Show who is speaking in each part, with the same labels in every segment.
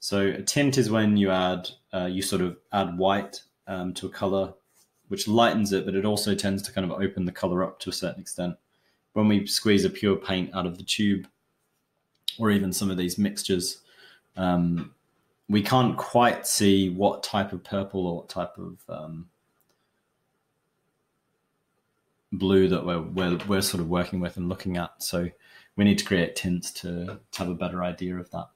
Speaker 1: So a tint is when you add, uh, you sort of add white um, to a color, which lightens it, but it also tends to kind of open the color up to a certain extent. When we squeeze a pure paint out of the tube, or even some of these mixtures, um, we can't quite see what type of purple or what type of um, blue that we're, we're, we're sort of working with and looking at. So we need to create tints to, to have a better idea of that.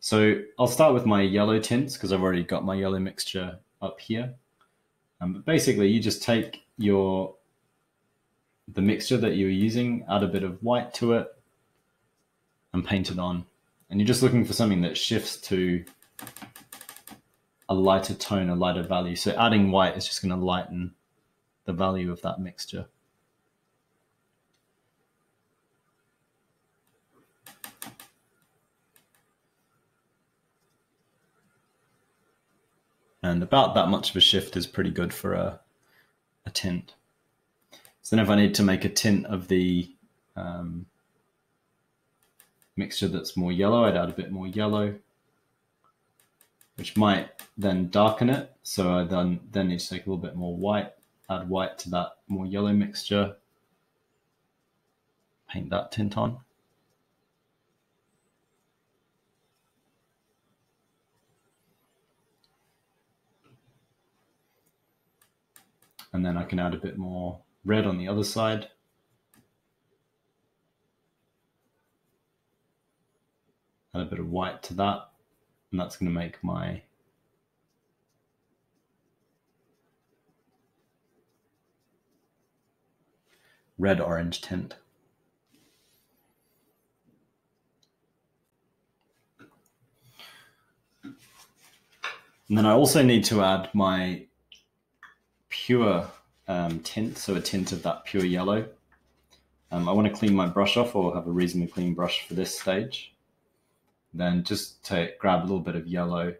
Speaker 1: So I'll start with my yellow tints because I've already got my yellow mixture up here. Um, but basically you just take your the mixture that you're using, add a bit of white to it and paint it on. And you're just looking for something that shifts to a lighter tone, a lighter value. So adding white is just going to lighten the value of that mixture. And about that much of a shift is pretty good for a, a tint. So then if I need to make a tint of the um, mixture that's more yellow, I'd add a bit more yellow, which might then darken it. So I then, then need to take a little bit more white, add white to that more yellow mixture, paint that tint on. And then I can add a bit more red on the other side. Add a bit of white to that. And that's going to make my red orange tint. And then I also need to add my pure um, tint, so a tint of that pure yellow. Um, I want to clean my brush off or have a reasonably clean brush for this stage. Then just grab a little bit of yellow.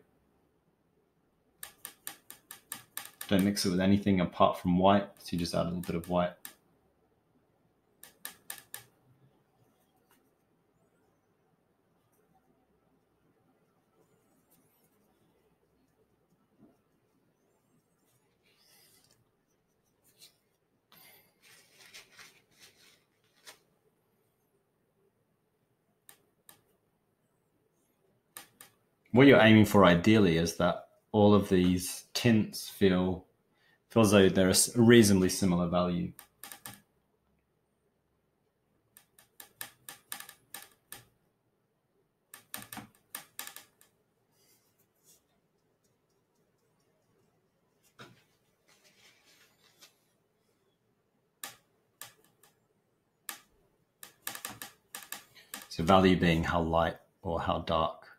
Speaker 1: Don't mix it with anything apart from white, so you just add a little bit of white. What you're aiming for ideally is that all of these tints feel feel as though they're a reasonably similar value. So value being how light or how dark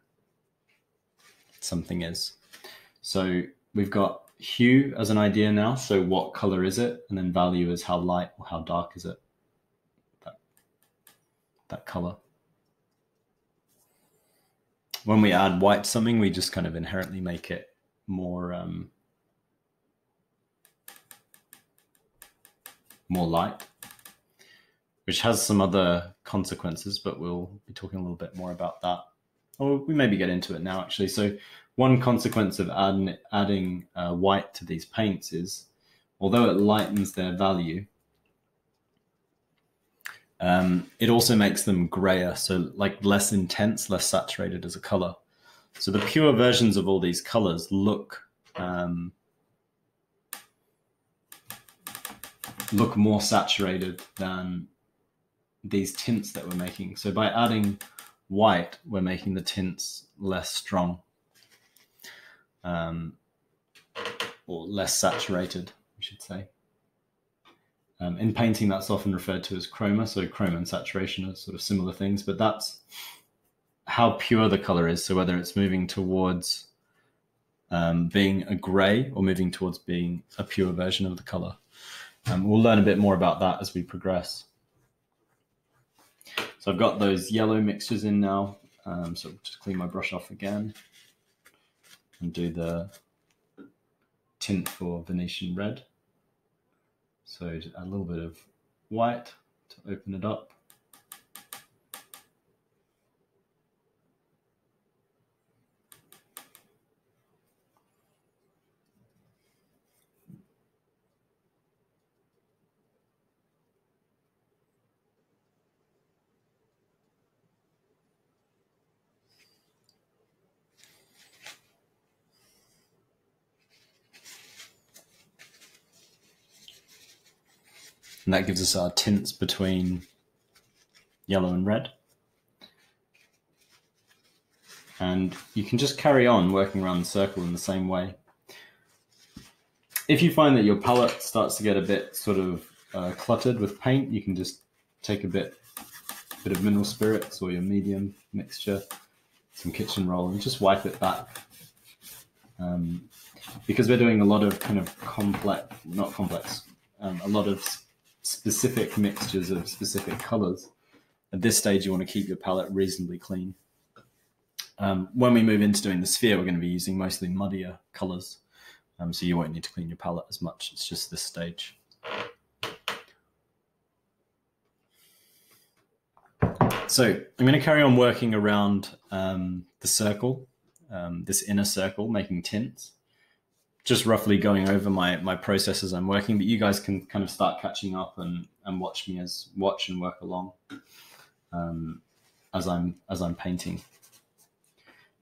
Speaker 1: something is. So we've got hue as an idea now. So what color is it? And then value is how light or how dark is it? That, that color. When we add white to something, we just kind of inherently make it more um, more light, which has some other consequences, but we'll be talking a little bit more about that. Or we maybe get into it now, actually. So one consequence of add, adding uh, white to these paints is, although it lightens their value, um, it also makes them grayer, so like less intense, less saturated as a color. So the pure versions of all these colors look um, look more saturated than these tints that we're making. So by adding white, we're making the tints less strong um, or less saturated, we should say. Um, in painting, that's often referred to as chroma. So chroma and saturation are sort of similar things, but that's how pure the color is. So whether it's moving towards um, being a gray or moving towards being a pure version of the color. Um, we'll learn a bit more about that as we progress. So I've got those yellow mixtures in now. Um, so just clean my brush off again and do the tint for Venetian red. So a little bit of white to open it up. And that gives us our tints between yellow and red. And you can just carry on working around the circle in the same way. If you find that your palette starts to get a bit sort of uh, cluttered with paint, you can just take a bit, bit of mineral spirits or your medium mixture, some kitchen roll, and just wipe it back. Um, because we're doing a lot of kind of complex, not complex, um, a lot of specific mixtures of specific colors. At this stage, you want to keep your palette reasonably clean. Um, when we move into doing the sphere, we're going to be using mostly muddier colors. Um, so you won't need to clean your palette as much. It's just this stage. So I'm going to carry on working around um, the circle, um, this inner circle, making tints. Just roughly going over my my process as I'm working, but you guys can kind of start catching up and, and watch me as watch and work along um, as I'm as I'm painting.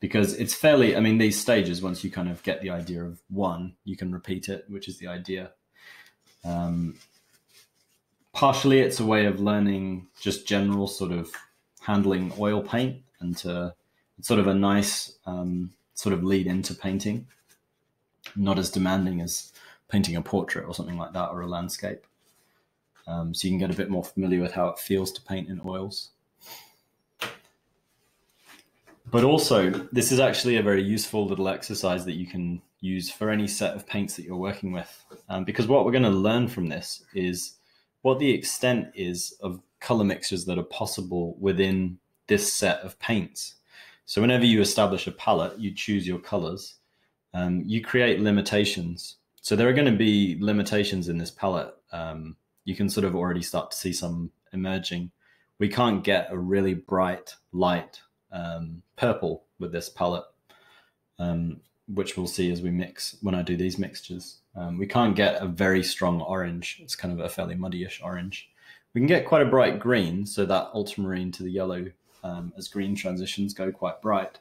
Speaker 1: Because it's fairly, I mean, these stages. Once you kind of get the idea of one, you can repeat it, which is the idea. Um, partially, it's a way of learning just general sort of handling oil paint and to it's sort of a nice um, sort of lead into painting, not as demanding as painting a portrait or something like that or a landscape. Um, so you can get a bit more familiar with how it feels to paint in oils. But also, this is actually a very useful little exercise that you can use for any set of paints that you're working with. Um, because what we're going to learn from this is what the extent is of color mixtures that are possible within this set of paints. So whenever you establish a palette, you choose your colors, um, you create limitations. So there are going to be limitations in this palette. Um, you can sort of already start to see some emerging. We can't get a really bright light um, purple with this palette, um, which we'll see as we mix when I do these mixtures. Um, we can't get a very strong orange. It's kind of a fairly muddyish orange. We can get quite a bright green, so that ultramarine to the yellow um, as green transitions go quite bright.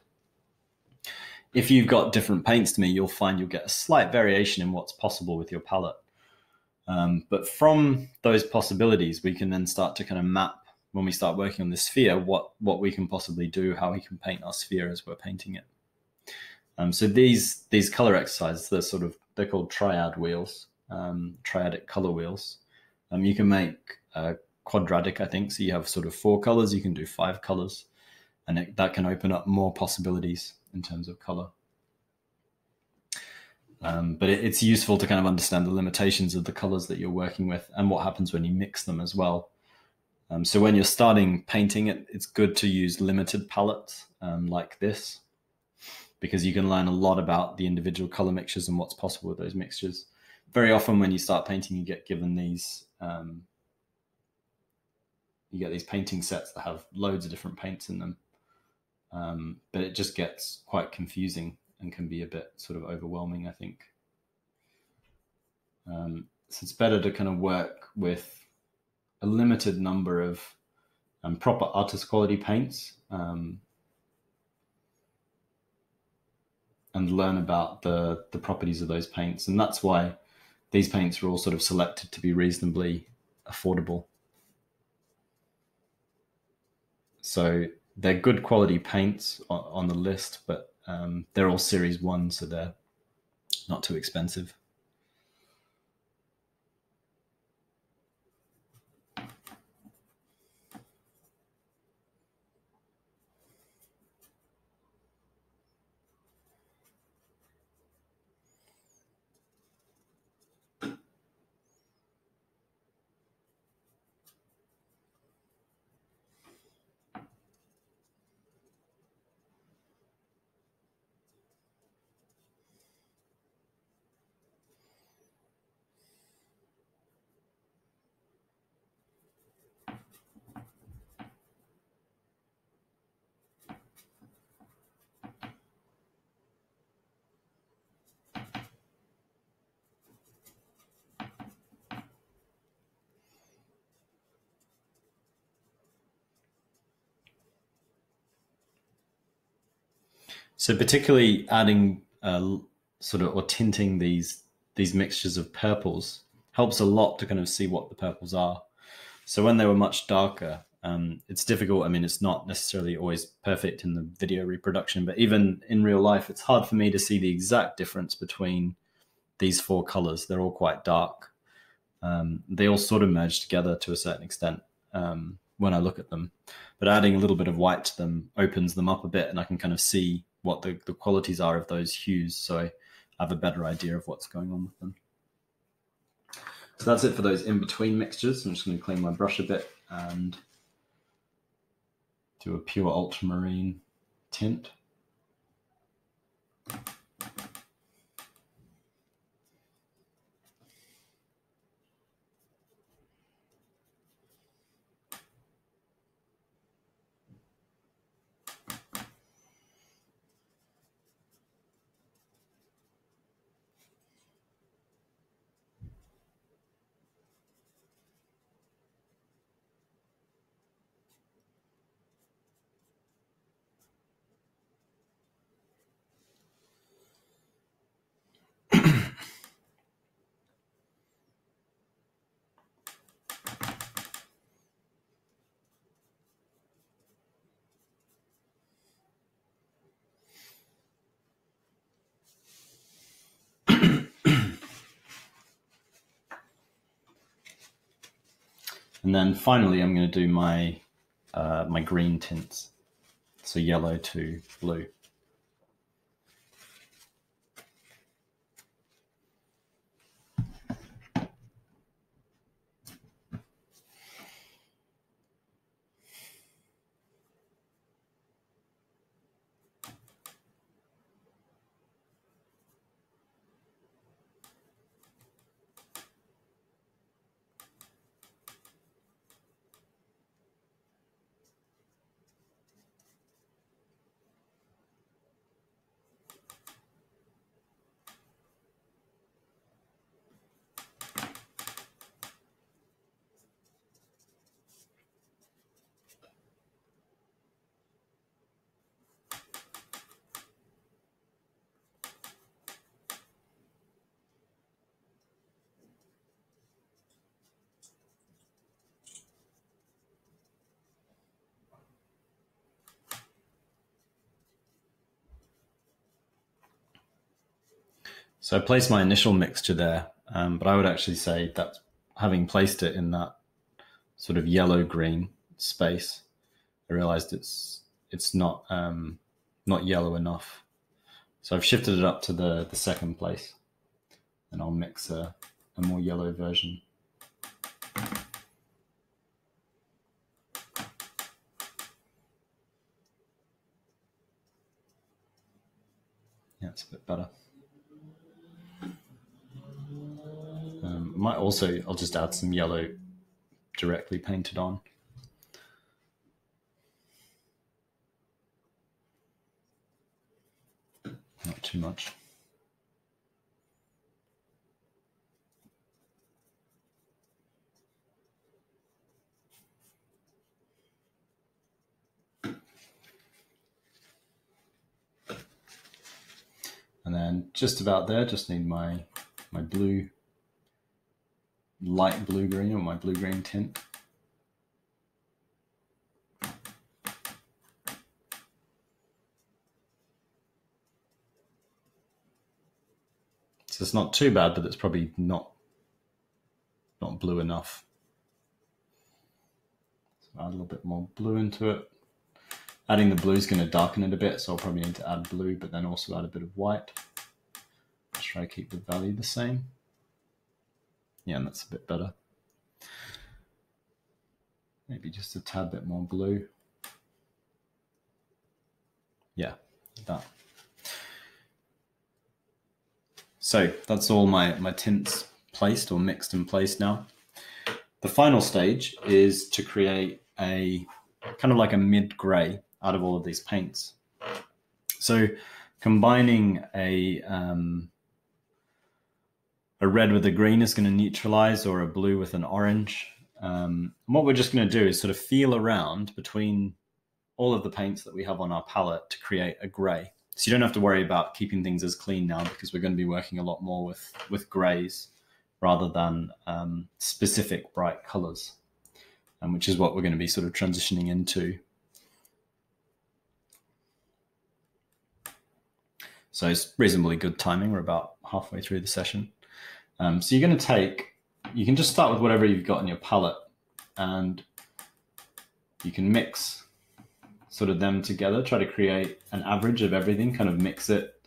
Speaker 1: If you've got different paints to me, you'll find you'll get a slight variation in what's possible with your palette. Um, but from those possibilities, we can then start to kind of map when we start working on the sphere what what we can possibly do, how we can paint our sphere as we're painting it. Um, so these these color exercises, they're sort of they're called triad wheels, um, triadic color wheels. Um, you can make uh, quadratic, I think. So you have sort of four colors, you can do five colors, and it, that can open up more possibilities in terms of color. Um, but it, it's useful to kind of understand the limitations of the colors that you're working with and what happens when you mix them as well. Um, so when you're starting painting it, it's good to use limited palettes um, like this because you can learn a lot about the individual color mixtures and what's possible with those mixtures. Very often when you start painting, you get given these um, you get these painting sets that have loads of different paints in them. Um, but it just gets quite confusing and can be a bit sort of overwhelming, I think. Um, so it's better to kind of work with a limited number of um, proper artist quality paints um, and learn about the, the properties of those paints. And that's why these paints are all sort of selected to be reasonably affordable. So they're good quality paints on, on the list, but um, they're all series one, so they're not too expensive. So particularly adding uh, sort of or tinting these these mixtures of purples helps a lot to kind of see what the purples are. So when they were much darker, um, it's difficult. I mean, it's not necessarily always perfect in the video reproduction, but even in real life, it's hard for me to see the exact difference between these four colors. They're all quite dark. Um, they all sort of merge together to a certain extent um, when I look at them. But adding a little bit of white to them opens them up a bit, and I can kind of see what the, the qualities are of those hues. So I have a better idea of what's going on with them. So that's it for those in-between mixtures. I'm just going to clean my brush a bit and do a pure ultramarine tint. And then finally, I'm going to do my uh, my green tints, so yellow to blue. So I placed my initial mixture there, um, but I would actually say that having placed it in that sort of yellow green space, I realized it's it's not um, not yellow enough. So I've shifted it up to the, the second place and I'll mix a, a more yellow version. Yeah, it's a bit better. Might also, I'll just add some yellow directly painted on. Not too much. And then just about there, just need my, my blue light blue green or my blue green tint. So it's not too bad, but it's probably not not blue enough. So add a little bit more blue into it. Adding the blue is going to darken it a bit, so I'll probably need to add blue, but then also add a bit of white. Let's try to keep the value the same. Yeah, that's a bit better. Maybe just a tad bit more blue. Yeah, that. So that's all my, my tints placed or mixed and placed now. The final stage is to create a kind of like a mid gray out of all of these paints. So combining a um, a red with a green is going to neutralize or a blue with an orange. Um, and what we're just going to do is sort of feel around between all of the paints that we have on our palette to create a gray. So you don't have to worry about keeping things as clean now because we're going to be working a lot more with, with grays rather than um, specific bright colors, um, which is what we're going to be sort of transitioning into. So it's reasonably good timing. We're about halfway through the session. Um, so you're going to take, you can just start with whatever you've got in your palette and you can mix sort of them together, try to create an average of everything, kind of mix it.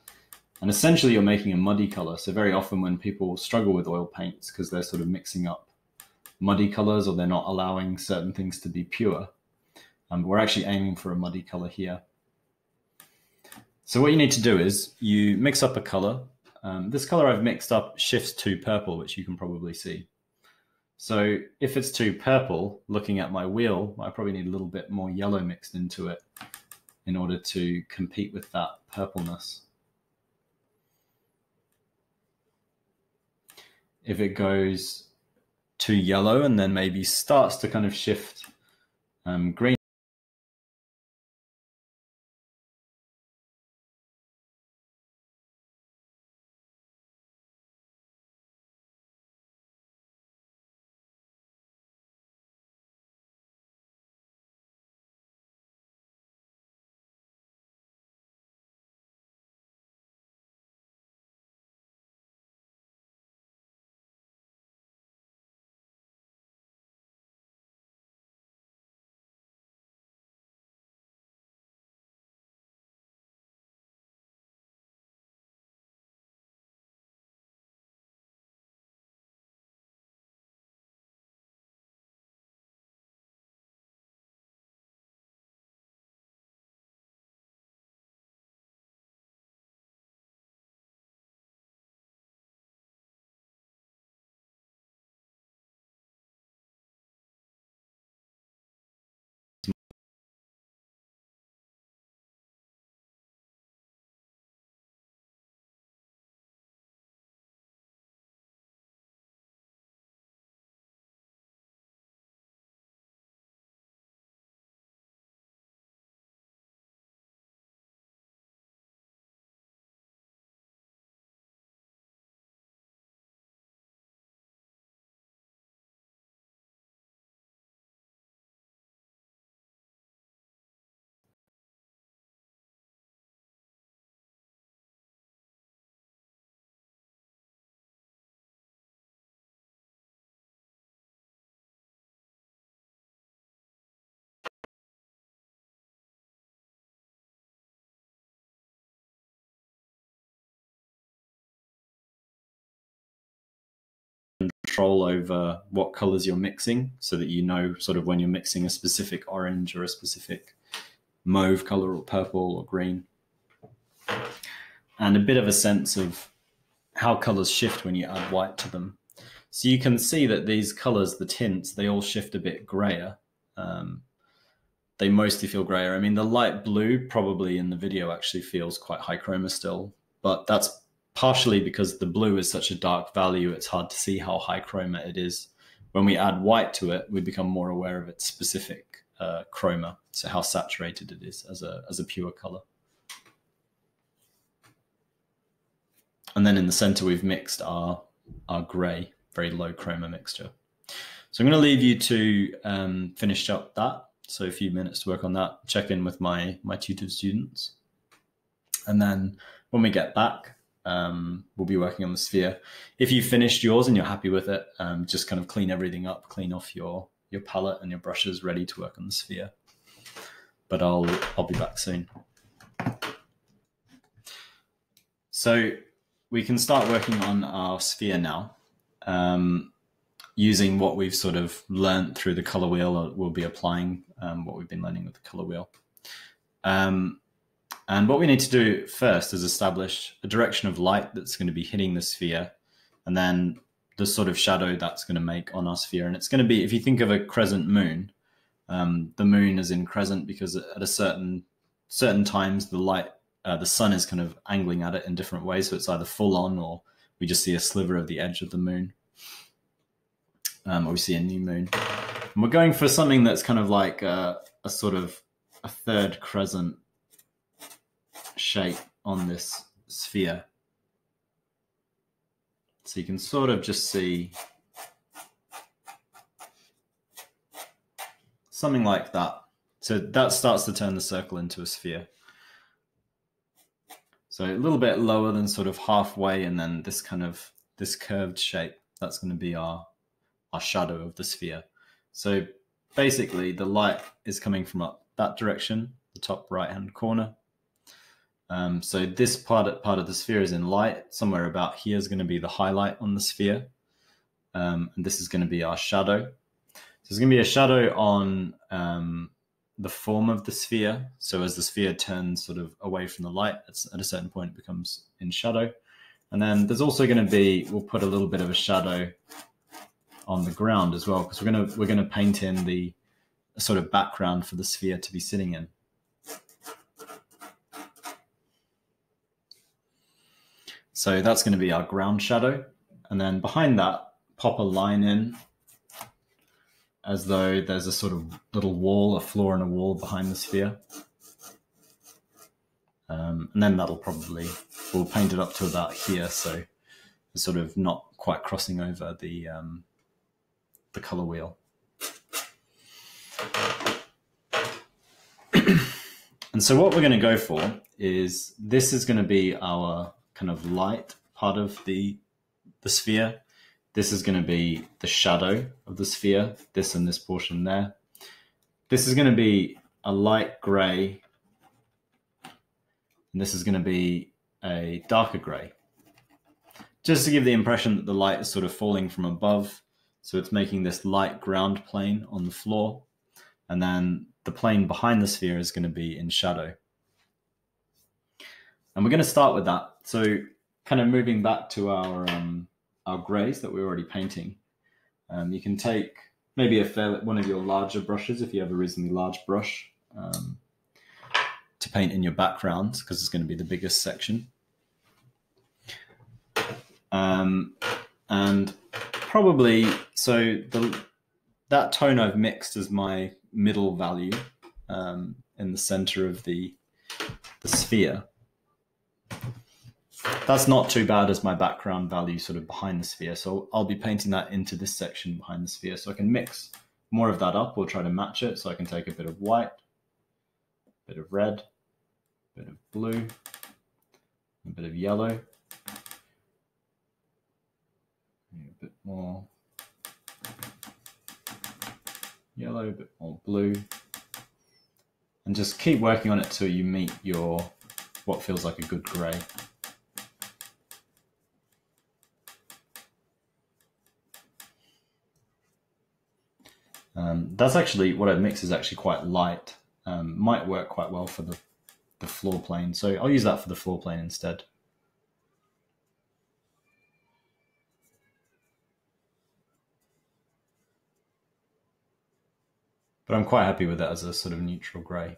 Speaker 1: And essentially you're making a muddy color. So very often when people struggle with oil paints because they're sort of mixing up muddy colors or they're not allowing certain things to be pure, um, we're actually aiming for a muddy color here. So what you need to do is you mix up a color. Um, this color I've mixed up shifts to purple, which you can probably see. So if it's too purple, looking at my wheel, I probably need a little bit more yellow mixed into it in order to compete with that purpleness. If it goes too yellow and then maybe starts to kind of shift um, green, control over what colors you're mixing so that you know sort of when you're mixing a specific orange or a specific mauve color or purple or green. And a bit of a sense of how colors shift when you add white to them. So you can see that these colors, the tints, they all shift a bit grayer. Um, they mostly feel grayer. I mean, the light blue probably in the video actually feels quite high chroma still, but that's partially because the blue is such a dark value, it's hard to see how high chroma it is. When we add white to it, we become more aware of its specific uh, chroma, so how saturated it is as a, as a pure color. And then in the center, we've mixed our, our gray, very low chroma mixture. So I'm going to leave you to um, finish up that. So a few minutes to work on that, check in with my, my tutored students. And then when we get back, um, we'll be working on the sphere. If you've finished yours and you're happy with it, um, just kind of clean everything up, clean off your your palette and your brushes, ready to work on the sphere. But I'll I'll be back soon. So we can start working on our sphere now. Um, using what we've sort of learned through the color wheel, we'll be applying um, what we've been learning with the color wheel. Um, and what we need to do first is establish a direction of light that's going to be hitting the sphere, and then the sort of shadow that's going to make on our sphere. And it's going to be, if you think of a crescent moon, um, the moon is in crescent because at a certain certain times the light, uh, the sun is kind of angling at it in different ways. So it's either full on or we just see a sliver of the edge of the moon, um, or we see a new moon. And we're going for something that's kind of like a, a sort of a third crescent shape on this sphere. So you can sort of just see something like that. So that starts to turn the circle into a sphere. So a little bit lower than sort of halfway, and then this kind of this curved shape. That's going to be our our shadow of the sphere. So basically, the light is coming from up that direction, the top right hand corner. Um, so this part of, part of the sphere is in light. Somewhere about here is going to be the highlight on the sphere. Um, and this is going to be our shadow. So there's going to be a shadow on um, the form of the sphere. So as the sphere turns sort of away from the light, at a certain point it becomes in shadow. And then there's also going to be, we'll put a little bit of a shadow on the ground as well, because we're going to, we're going to paint in the sort of background for the sphere to be sitting in. So that's going to be our ground shadow. And then behind that, pop a line in as though there's a sort of little wall, a floor and a wall behind the sphere. Um, and then that'll probably, we'll paint it up to about here. So it's sort of not quite crossing over the, um, the color wheel. and so what we're going to go for is this is going to be our kind of light part of the the sphere. This is going to be the shadow of the sphere, this and this portion there. This is going to be a light gray, and this is going to be a darker gray. Just to give the impression that the light is sort of falling from above, so it's making this light ground plane on the floor, and then the plane behind the sphere is going to be in shadow. And we're going to start with that. So kind of moving back to our um, our greys that we're already painting, um, you can take maybe a fair, one of your larger brushes if you have a reasonably large brush um, to paint in your background because it's going to be the biggest section. Um, and probably so the that tone I've mixed as my middle value um, in the center of the the sphere that's not too bad as my background value sort of behind the sphere. So I'll be painting that into this section behind the sphere. So I can mix more of that up or try to match it. So I can take a bit of white, a bit of red, a bit of blue, a bit of yellow, a bit more yellow, a bit more blue, and just keep working on it till you meet your what feels like a good gray. Um, that's actually what I mix is actually quite light. Um, might work quite well for the, the floor plane. So I'll use that for the floor plane instead. But I'm quite happy with that as a sort of neutral grey.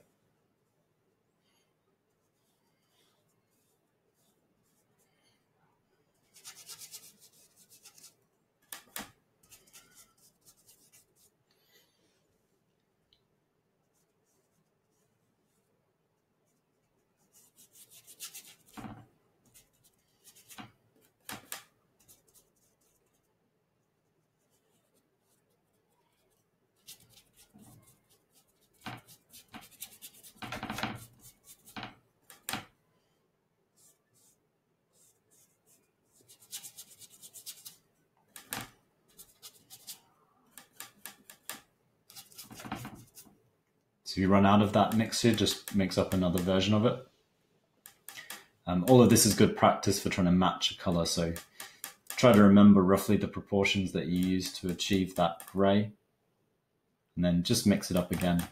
Speaker 1: You run out of that mixture, just mix up another version of it. Um, all of this is good practice for trying to match a color. So try to remember roughly the proportions that you use to achieve that gray. And then just mix it up again.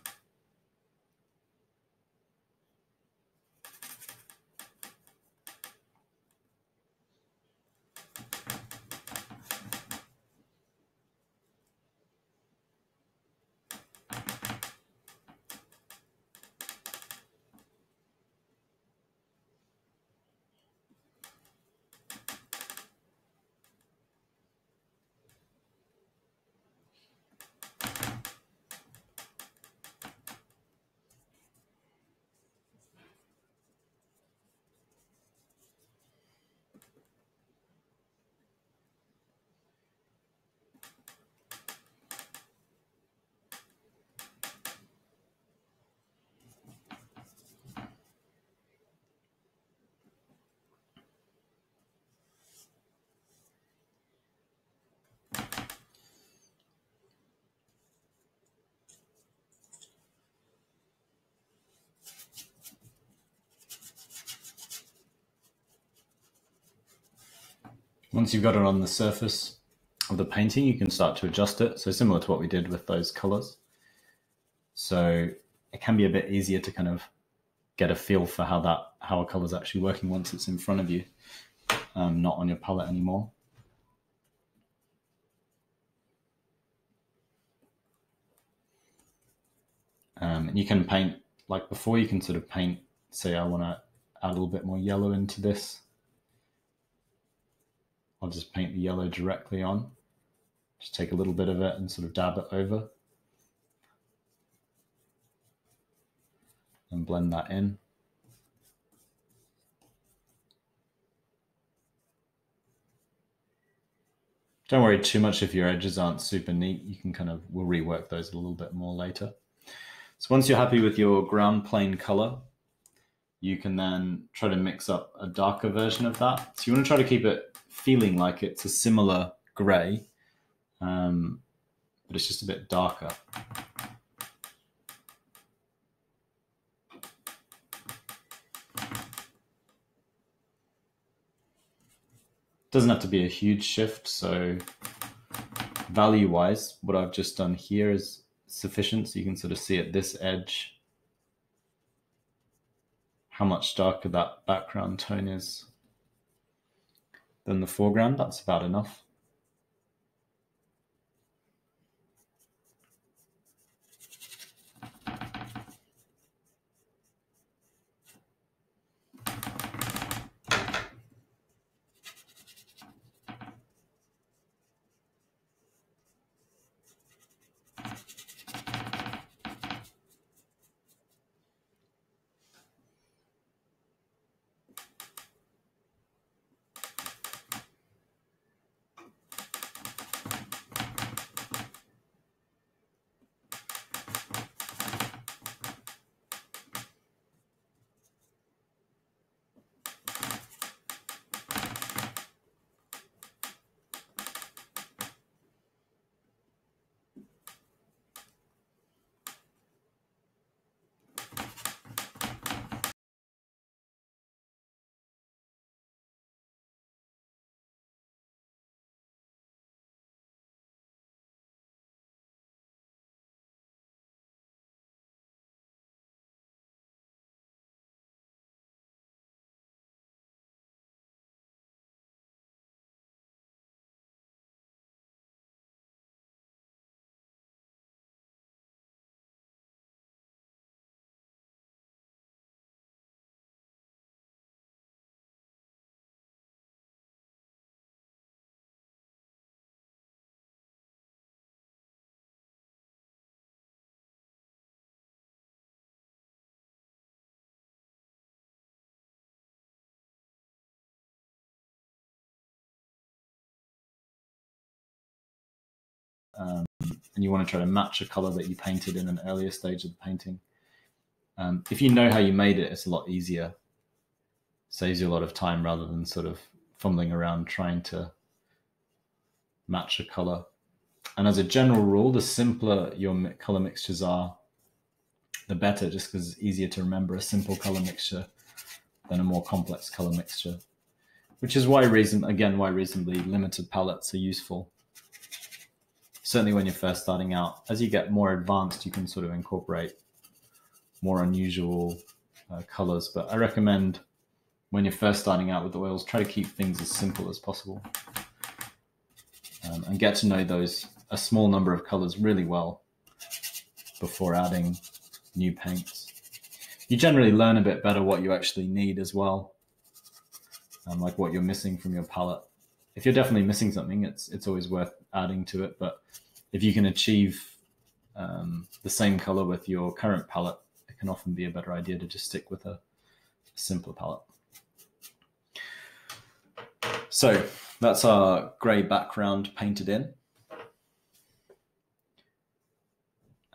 Speaker 1: Once you've got it on the surface of the painting, you can start to adjust it. So similar to what we did with those colors. So it can be a bit easier to kind of get a feel for how that how a color is actually working once it's in front of you, um, not on your palette anymore. Um, and you can paint like before. You can sort of paint. Say I want to add a little bit more yellow into this. I'll just paint the yellow directly on. Just take a little bit of it and sort of dab it over. And blend that in. Don't worry too much if your edges aren't super neat. You can kind of, we'll rework those a little bit more later. So once you're happy with your ground plane color, you can then try to mix up a darker version of that. So you want to try to keep it feeling like it's a similar gray, um, but it's just a bit darker. Doesn't have to be a huge shift. So value wise, what I've just done here is sufficient. So you can sort of see at this edge how much darker that background tone is than the foreground. That's about enough. Um, and you want to try to match a color that you painted in an earlier stage of the painting. Um, if you know how you made it, it's a lot easier. Saves you a lot of time rather than sort of fumbling around trying to match a color. And as a general rule, the simpler your color mixtures are, the better, just because it's easier to remember a simple color mixture than a more complex color mixture. Which is why reason again why reasonably limited palettes are useful certainly when you're first starting out. As you get more advanced, you can sort of incorporate more unusual uh, colors. But I recommend when you're first starting out with oils, try to keep things as simple as possible um, and get to know those a small number of colors really well before adding new paints. You generally learn a bit better what you actually need as well, um, like what you're missing from your palette. If you're definitely missing something, it's it's always worth adding to it. But if you can achieve um, the same color with your current palette, it can often be a better idea to just stick with a, simpler palette. So that's our gray background painted in.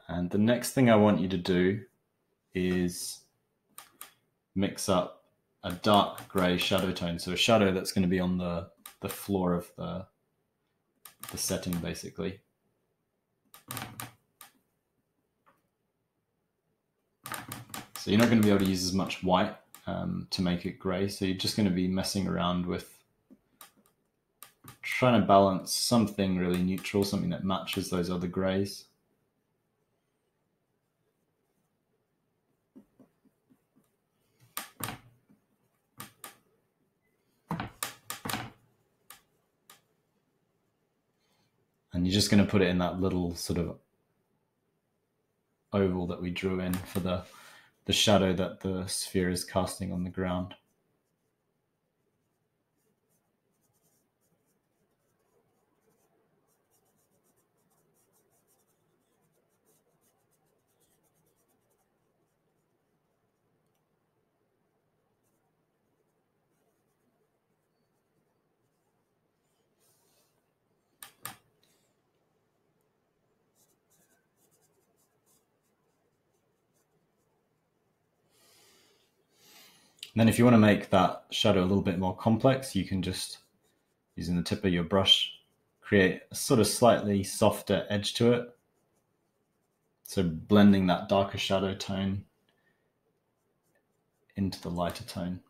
Speaker 1: And the next thing I want you to do is mix up a dark gray shadow tone. So a shadow that's going to be on the, the floor of the, the setting basically. So you're not going to be able to use as much white um, to make it gray. So you're just going to be messing around with trying to balance something really neutral, something that matches those other grays. And you're just going to put it in that little sort of oval that we drew in for the, the shadow that the sphere is casting on the ground. And then if you want to make that shadow a little bit more complex, you can just, using the tip of your brush, create a sort of slightly softer edge to it. So blending that darker shadow tone into the lighter tone.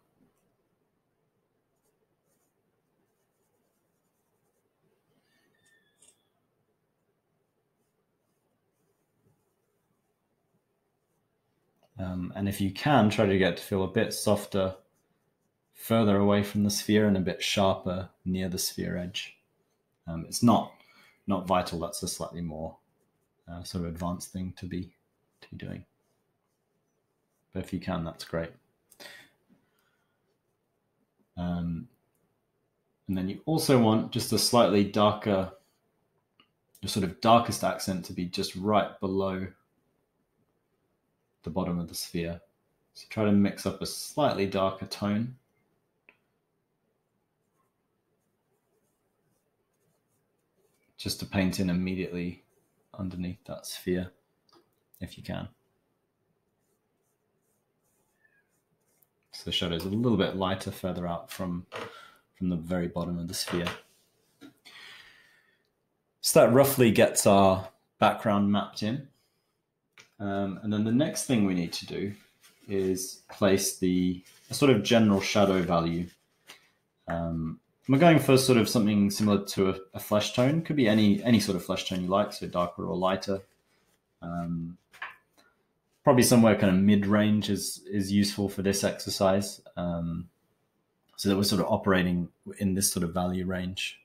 Speaker 1: Um, and if you can, try to get to feel a bit softer further away from the sphere and a bit sharper near the sphere edge. Um, it's not not vital. That's a slightly more uh, sort of advanced thing to be to be doing. But if you can, that's great. Um, and then you also want just a slightly darker, the sort of darkest accent to be just right below the bottom of the sphere. So try to mix up a slightly darker tone. Just to paint in immediately underneath that sphere, if you can. So the shadow is a little bit lighter further out from, from the very bottom of the sphere. So that roughly gets our background mapped in. Um, and then the next thing we need to do is place the sort of general shadow value. Um, we're going for sort of something similar to a, a, flesh tone. Could be any any sort of flesh tone you like, so darker or lighter. Um, probably somewhere kind of mid range is is useful for this exercise. Um, so that we're sort of operating in this sort of value range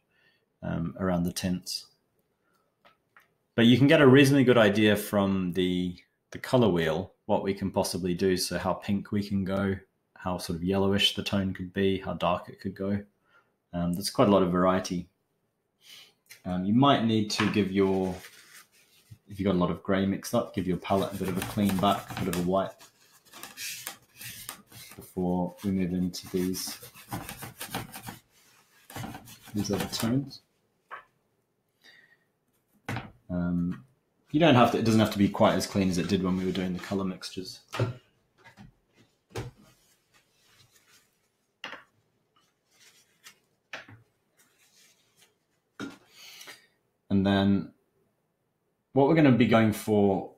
Speaker 1: um, around the tints but you can get a reasonably good idea from the the color wheel what we can possibly do. So how pink we can go, how sort of yellowish the tone could be, how dark it could go. Um, there's quite a lot of variety. Um, you might need to give your, if you've got a lot of grey mixed up, give your palette a bit of a clean back, a bit of a wipe before we move into these these other tones. Um, you don't have to, it doesn't have to be quite as clean as it did when we were doing the color mixtures. And then what we're going to be going for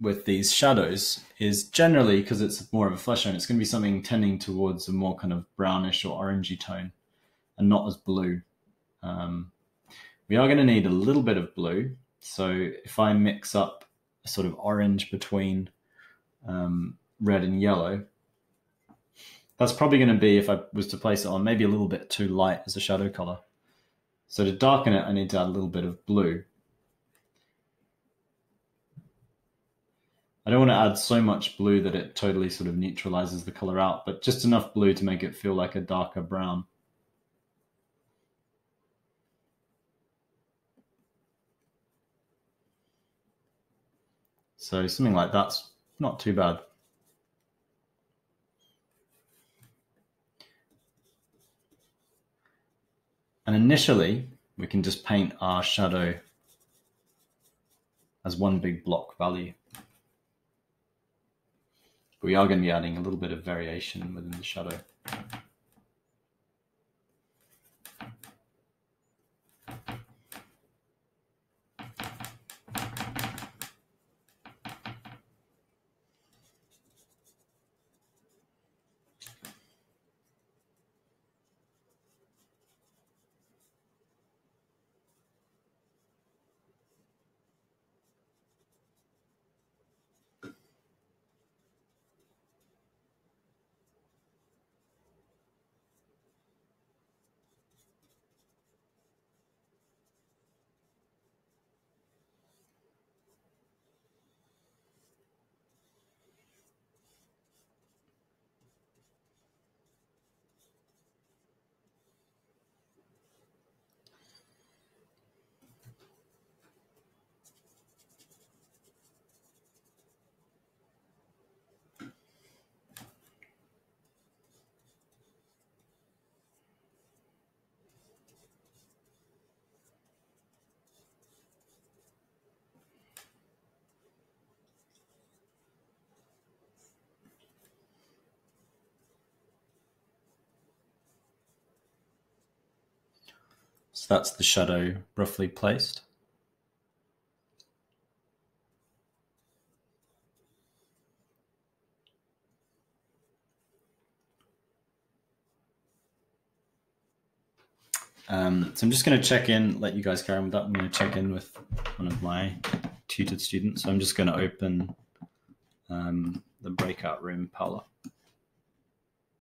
Speaker 1: with these shadows is generally, because it's more of a flesh tone, it's going to be something tending towards a more kind of brownish or orangey tone and not as blue. Um, we are going to need a little bit of blue. So if I mix up a sort of orange between um, red and yellow, that's probably going to be, if I was to place it on, maybe a little bit too light as a shadow color. So to darken it, I need to add a little bit of blue. I don't want to add so much blue that it totally sort of neutralizes the color out, but just enough blue to make it feel like a darker brown. So something like that's not too bad. And initially, we can just paint our shadow as one big block value. But we are going to be adding a little bit of variation within the shadow. That's the shadow roughly placed. Um, so I'm just going to check in, let you guys carry on with that. I'm going to check in with one of my tutored students. So I'm just going to open um, the breakout room, Paula.